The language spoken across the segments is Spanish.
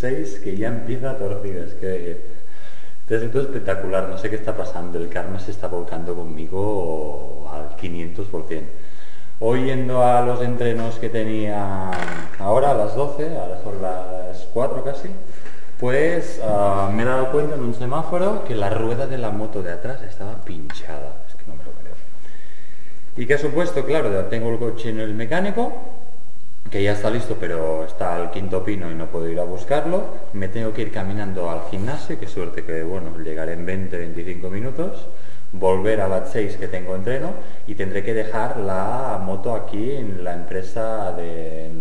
que ya empieza torcido. Es que te siento espectacular, no sé qué está pasando, el karma se está volcando conmigo al 500%. Hoy yendo a los entrenos que tenía ahora a las 12, ahora son las 4 casi, pues ah, me he dado cuenta en un semáforo que la rueda de la moto de atrás estaba pinchada. Es que no me lo creo. ¿Y qué ha supuesto? Claro, tengo el coche en el mecánico, que ya está listo, pero está al quinto pino y no puedo ir a buscarlo. Me tengo que ir caminando al gimnasio, qué suerte que, bueno, llegaré en 20-25 minutos, volver a las 6 que tengo entreno y tendré que dejar la moto aquí en la empresa de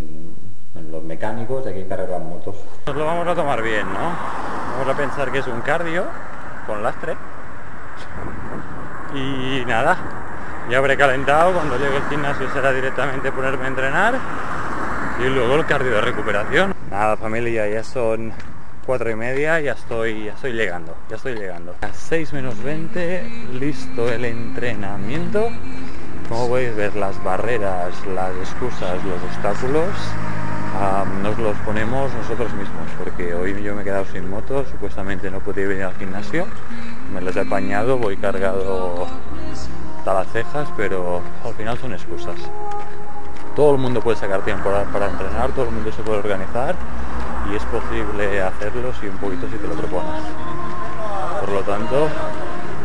los mecánicos de aquí que cargan motos. Nos lo vamos a tomar bien, ¿no? Vamos a pensar que es un cardio con lastre. Y nada, ya habré calentado, cuando llegue al gimnasio será directamente ponerme a entrenar y luego el cardio de recuperación. Nada familia, ya son cuatro y media, ya estoy, ya estoy llegando, ya estoy llegando. A 6 menos 20, listo el entrenamiento. Como podéis ver, las barreras, las excusas, los obstáculos, nos los ponemos nosotros mismos, porque hoy yo me he quedado sin moto, supuestamente no podía venir al gimnasio, me las he apañado, voy cargado hasta las cejas, pero al final son excusas. Todo el mundo puede sacar tiempo para, entrenar, todo el mundo se puede organizar y es posible hacerlo si un poquito si te lo propones. Por lo tanto,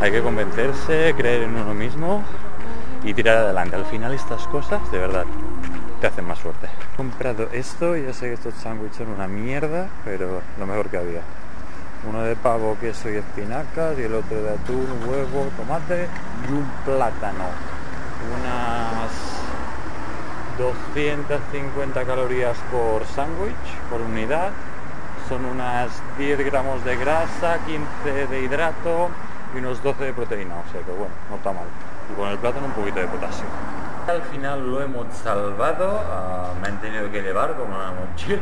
hay que convencerse, creer en uno mismo y tirar adelante. Al final estas cosas, de verdad, te hacen más fuerte. He comprado esto, ya sé que estos sándwiches son una mierda, pero lo mejor que había. Uno de pavo, queso y espinacas y el otro de atún, huevo, tomate y un plátano. Unas 250 calorías por sándwich, por unidad. Son unas 10 gramos de grasa, 15 de hidrato y unos 12 de proteína. O sea que bueno, no está mal. Y con el plátano un poquito de potasio. Al final lo hemos salvado, uh, me han tenido que llevar con una mochila,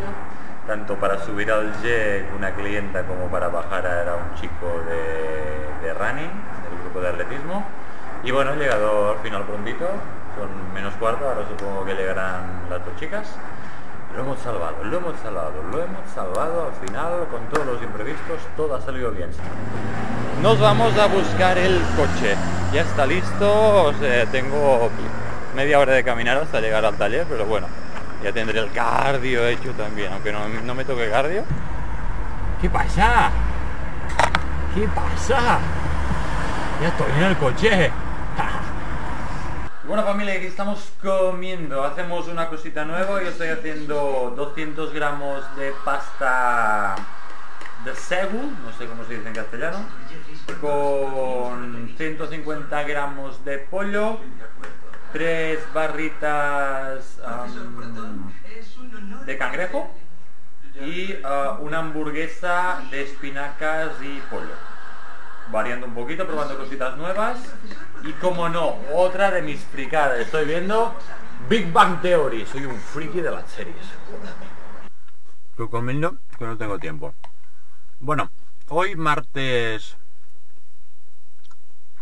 tanto para subir al jet una clienta como para bajar era un chico de, de running, del grupo de atletismo. Y bueno, he llegado al final prontito, con menos cuarto, ahora supongo que llegarán las dos chicas. Lo hemos salvado, lo hemos salvado, lo hemos salvado al final, con todos los imprevistos, todo ha salido bien. Nos vamos a buscar el coche, ya está listo, tengo media hora de caminar hasta llegar al taller, pero bueno, ya tendré el cardio hecho también, aunque no, no me toque cardio. ¿Qué pasa? ¿Qué pasa? Ya estoy en el coche. Bueno familia, aquí estamos comiendo, hacemos una cosita nueva, yo estoy haciendo 200 gramos de pasta de segu, no sé cómo se dice en castellano, con 150 gramos de pollo, tres barritas de cangrejo y uh, una hamburguesa de espinacas y pollo. Variando un poquito, probando cositas nuevas. Y como no, otra de mis fricadas. Estoy viendo Big Bang Theory. Soy un friki de las series. Estoy comiendo que no tengo tiempo. Bueno, hoy martes...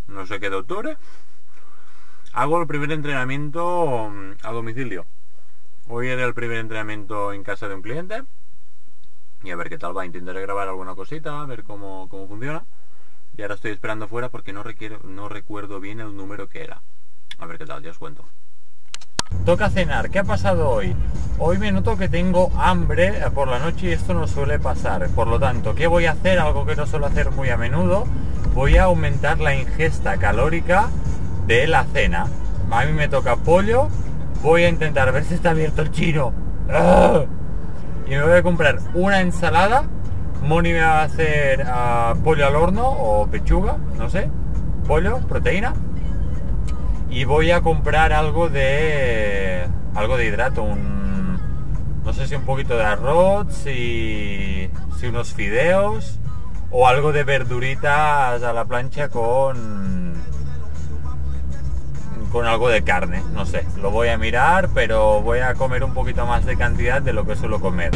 No sé qué de octubre hago el primer entrenamiento mm, a domicilio. Hoy era el primer entrenamiento en casa de un cliente. Y a ver qué tal va. Intentaré grabar alguna cosita, a ver cómo, cómo funciona. Y ahora estoy esperando fuera porque no, requiero, no recuerdo bien el número que era. A ver qué tal, ya os cuento. Toca cenar. ¿Qué ha pasado hoy? Hoy me noto que tengo hambre por la noche y esto no suele pasar. Por lo tanto, ¿qué voy a hacer? Algo que no suelo hacer muy a menudo. Voy a aumentar la ingesta calórica de la cena. A mí me toca pollo. Voy a intentar ver si está abierto el chino. ¡Ah! Y me voy a comprar una ensalada. Moni me va a hacer uh, pollo al horno o pechuga, no sé. Pollo, proteína. Y voy a comprar algo de algo de hidrato, un No sé si un poquito de arroz, si, si unos fideos o algo de verduritas a la plancha con con algo de carne, no sé, lo voy a mirar, pero voy a comer un poquito más de cantidad de lo que suelo comer.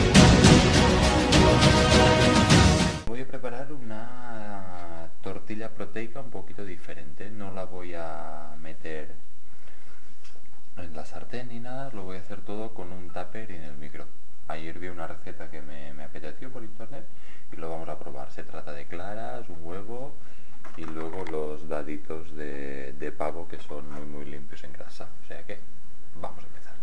La sartén ni nada, lo voy a hacer todo con un tupper y en el micro. Ayer vi una receta que me, apeteció por internet y lo vamos a probar. Se trata de claras, un huevo, y luego los daditos de, de pavo que son muy muy limpios en grasa. O sea que vamos a empezar.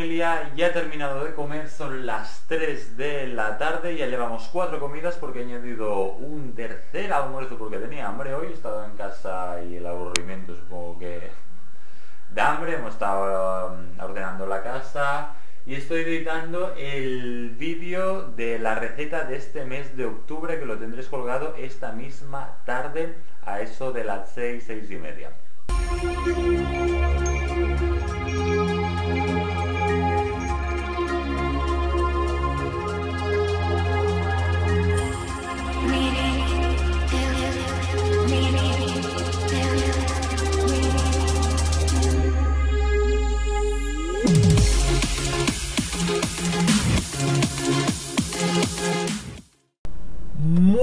Familia, ya he terminado de comer, son las 3 de la tarde, ya llevamos cuatro comidas porque he añadido un tercer almuerzo porque tenía hambre hoy, he estado en casa y el aburrimiento supongo que de hambre, hemos estado um, ordenando la casa y estoy editando el vídeo de la receta de este mes de octubre que lo tendréis colgado esta misma tarde a eso de las 6, 6 y media.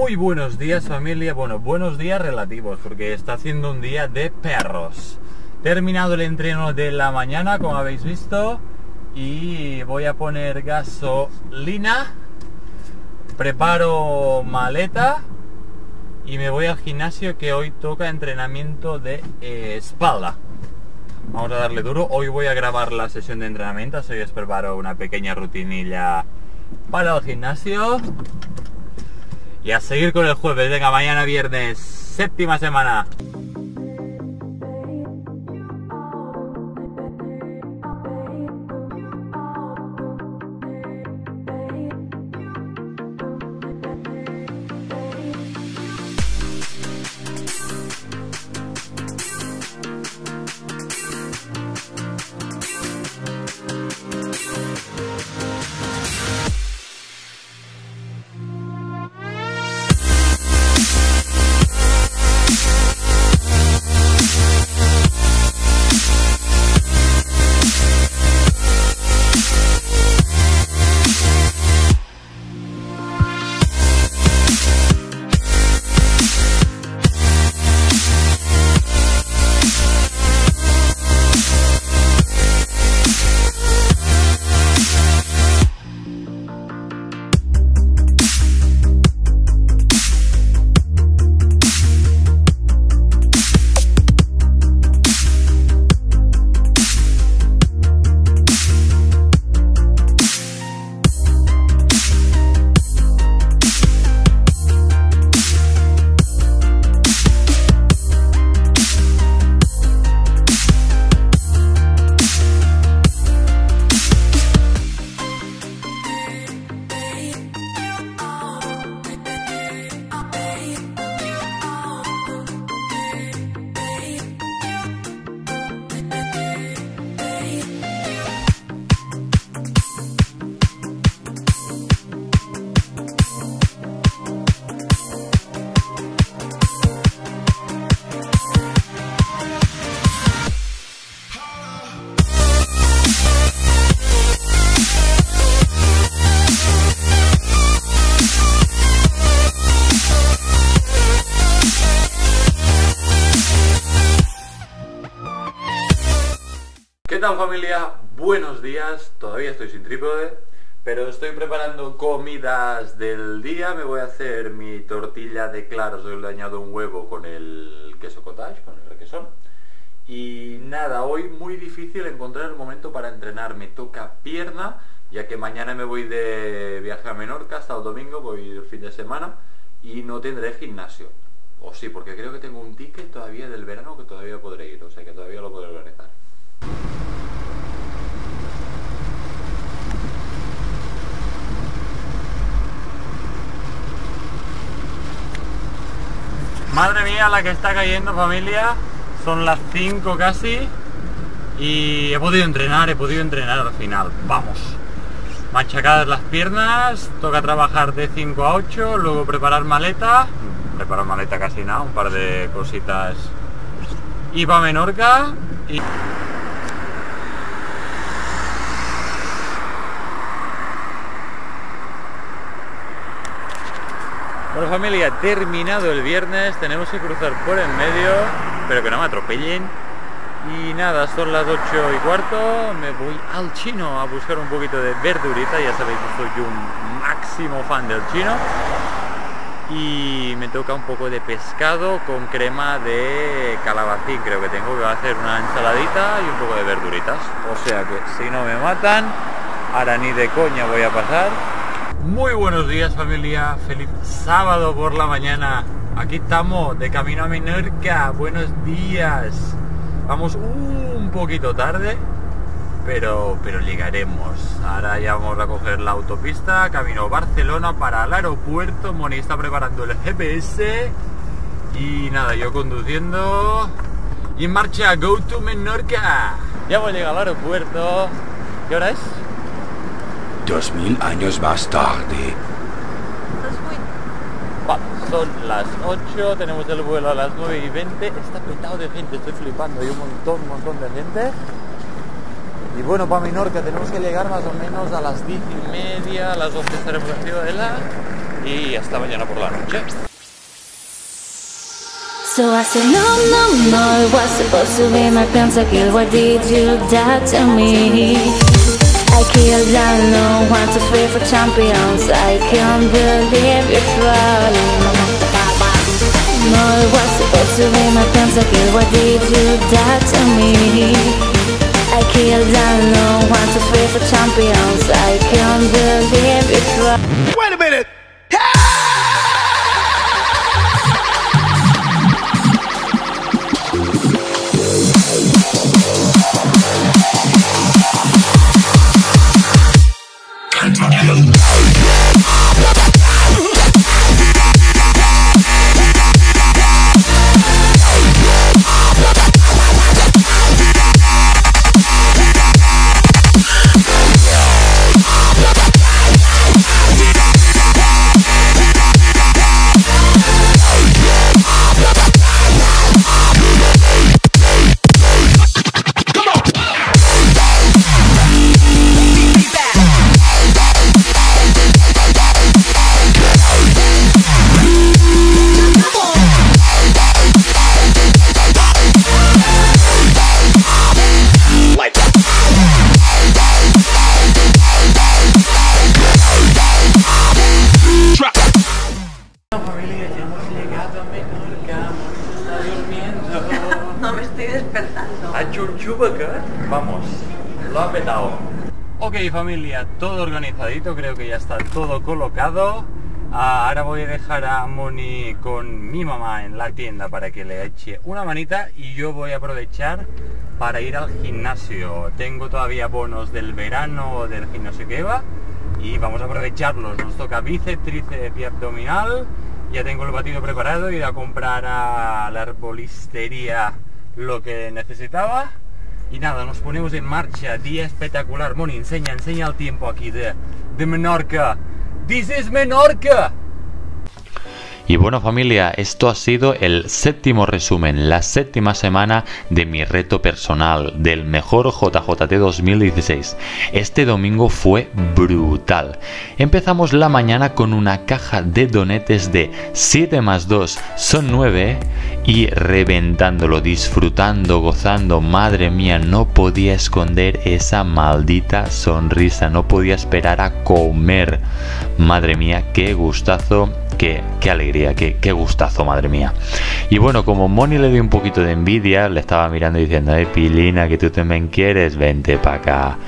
Muy buenos días familia, bueno, buenos días relativos porque está haciendo un día de perros. Terminado el entreno de la mañana, como habéis visto, y voy a poner gasolina, preparo maleta y me voy al gimnasio que hoy toca entrenamiento de eh, espalda. Vamos a darle duro. Hoy voy a grabar la sesión de entrenamiento, así os preparo una pequeña rutinilla para el gimnasio. Y a seguir con el jueves. Venga, mañana viernes, séptima semana. ¿Qué tal familia? Buenos días, todavía estoy sin trípode, pero estoy preparando comidas del día. Me voy a hacer mi tortilla de claros, hoy le añado un huevo con el queso cottage, con el requesón. Y nada, hoy muy difícil encontrar el momento para entrenar, me toca pierna, ya que mañana me voy de viaje a Menorca, hasta el domingo, voy el fin de semana, y no tendré gimnasio. O sí, porque creo que tengo un ticket todavía del verano que todavía podré ir, o sea que todavía lo podré organizar. Madre mía la que está cayendo familia, son las 5 casi. Y he podido entrenar, he podido entrenar al final, vamos. Machacadas las piernas, toca trabajar de 5 a 8, luego preparar maleta, preparar maleta casi nada, un par de cositas. Y para Menorca y... Familia, terminado el viernes, tenemos que cruzar por en medio, pero que no me atropellen. Y nada, son las 8 y cuarto, me voy al chino a buscar un poquito de verdurita, ya sabéis que soy un máximo fan del chino. Y me toca un poco de pescado con crema de calabacín, creo que tengo que hacer una ensaladita y un poco de verduritas. O sea que si no me matan, ahora ni de coña voy a pasar muy buenos días familia, feliz sábado por la mañana. Aquí estamos, de camino a Menorca. Buenos días. Vamos un poquito tarde, pero, pero llegaremos. Ahora ya vamos a coger la autopista, camino Barcelona para el aeropuerto. Moni está preparando el GPS. Y nada, yo conduciendo. Y en marcha, go to Menorca. Ya hemos llegado al aeropuerto. ¿Qué hora es? Dos mil años más tarde. Vale, son las 8, tenemos el vuelo a las 9 y 20. Está petado de gente, estoy flipando. Hay un montón, un montón de gente. Y bueno, para Menorca tenemos que llegar más o menos a las 10 y media, a las 12 estaremos en Ciudadela y hasta mañana por la noche. So I said, no, no, no, it was supposed to be my. Why did you die to me? I killed for champions. I can't believe you're falling. No, it was supposed to be my pentakill. Why did you die to me? I killed for champions. I can't believe you're. Wait a minute! familia, Familia, todo organizadito, creo que ya está todo colocado. Ah, ahora voy a dejar a Moni con mi mamá en la tienda para que le eche una manita y yo voy a aprovechar para ir al gimnasio. Tengo todavía bonos del verano del gimnasio que va y vamos a aprovecharlos. Nos toca bíceps, tríceps y abdominal. Ya tengo el batido preparado, ir a comprar a la arbolistería lo que necesitaba. Y nada, nos ponemos en marcha. Día espectacular. Moni, enseña, enseña el tiempo aquí de, de Menorca. This is Menorca. Y bueno familia, esto ha sido el séptimo resumen, la séptima semana de mi reto personal del mejor JJT 2016. Este domingo fue brutal. Empezamos la mañana con una caja de donetes de 7 más 2 son 9 y reventándolo, disfrutando, gozando. Madre mía, no podía esconder esa maldita sonrisa, no podía esperar a comer. Madre mía, qué gustazo Qué, alegría, qué, gustazo, madre mía. Y bueno, como Moni le dio un poquito de envidia, le estaba mirando y diciendo, eh, Pilina, que tú también quieres, vente para acá.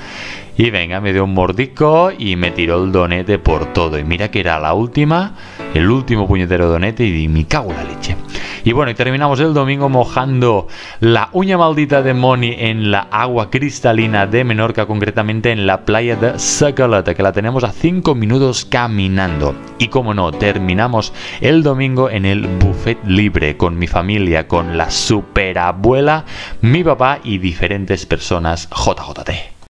Y venga, me dio un mordisco y me tiró el donete por todo. Y mira que era la última, el último puñetero donete y me cago en la leche. Y bueno, y terminamos el domingo mojando la uña maldita de Moni en la agua cristalina de Menorca, concretamente en la playa de Sacalata, que la tenemos a 5 minutos caminando. Y como no, terminamos el domingo en el buffet libre con mi familia, con la superabuela, mi papá y diferentes personas JJT.